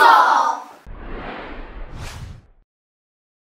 있어.